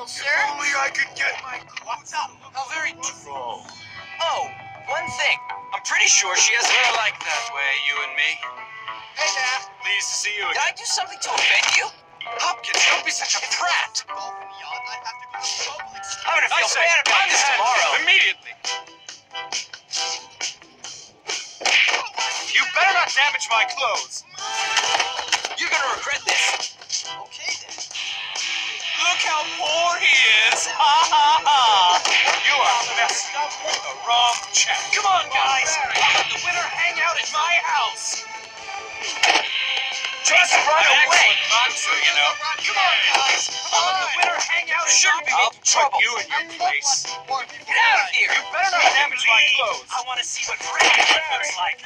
trouble, sir. Only I could get my What's up? How very. control. Oh, one thing. I'm pretty sure she has. We're like that way, you and me. Hey there. Pleased to see you Did I do something to offend you? Hopkins, don't be such a prat. I'm gonna I feel say, bad about this tomorrow. Immediately. You better not damage my clothes. You're gonna regret this. Okay then. Look how poor he is. Ha ha ha. You are messed up with the wrong chap. Come on, guys. I'll let the winner hang out at my house. Just run away. Boxer, you know. Come on, guys. I'll let the winner hang out at Shouldn't be I'll trouble. put you in your place. Get out of here. You better not damage my clothes. I want to see what Randy looks like.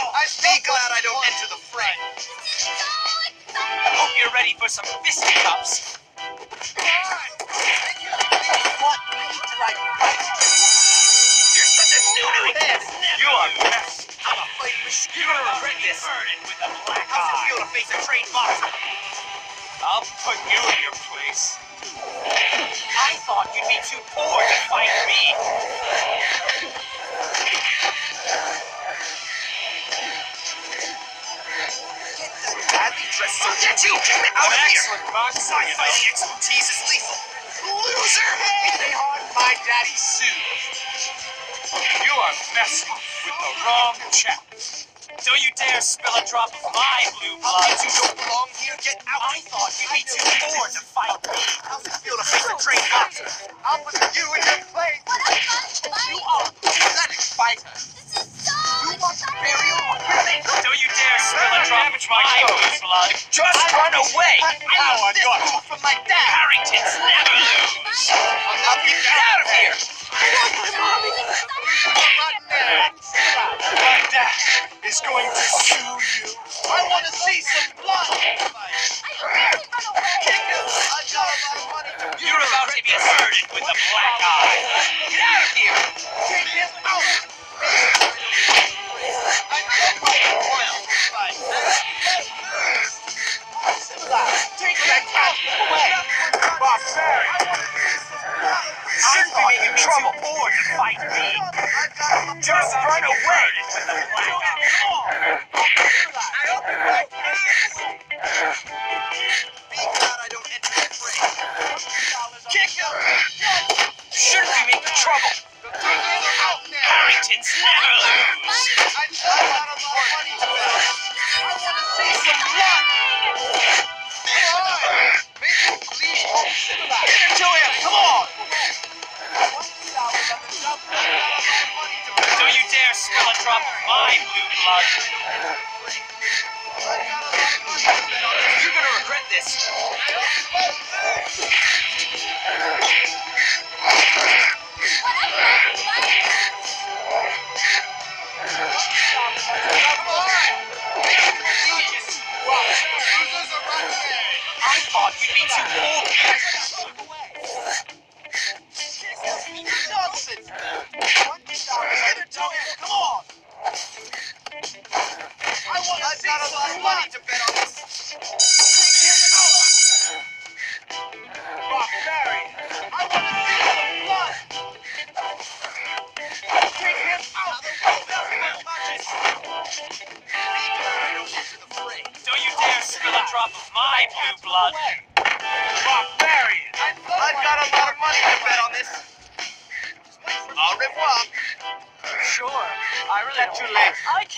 I'd be glad I don't enter the ready for some fisticuffs. You're such a. You are. I'm a fighting machine. You're gonna regret this. with a black How's it feel to face a trained boxer? I'll put you in your place. I thought you'd be too poor to fight dressed so get you out of here. Excellent boxer, My fighting expertise is lethal. Loser! They hard my daddy's suit. You are messing with the wrong chap. Don't you dare spill a drop of my blue blood. You don't belong here. Get out. I thought you'd be too poor to fight me. How's it feel to face a trained boxer? I'll put you in your place. You are a pathetic fighter. This You want to drop my blue blood. Just run away. I Now learned I this got it. move from my dad. Harringtons never lose. I'm not getting out of here. My dad is going to sue you. I want to see some blood. I you're about to be asserted with a black eye. Get out of here. Take him out. Shouldn't be making me too to fight me. Just run away with the black! Shouldn't be making trouble. Harringtons never lose. Dare spill a drop of my blue blood. I thought you'd be too poor. Come Au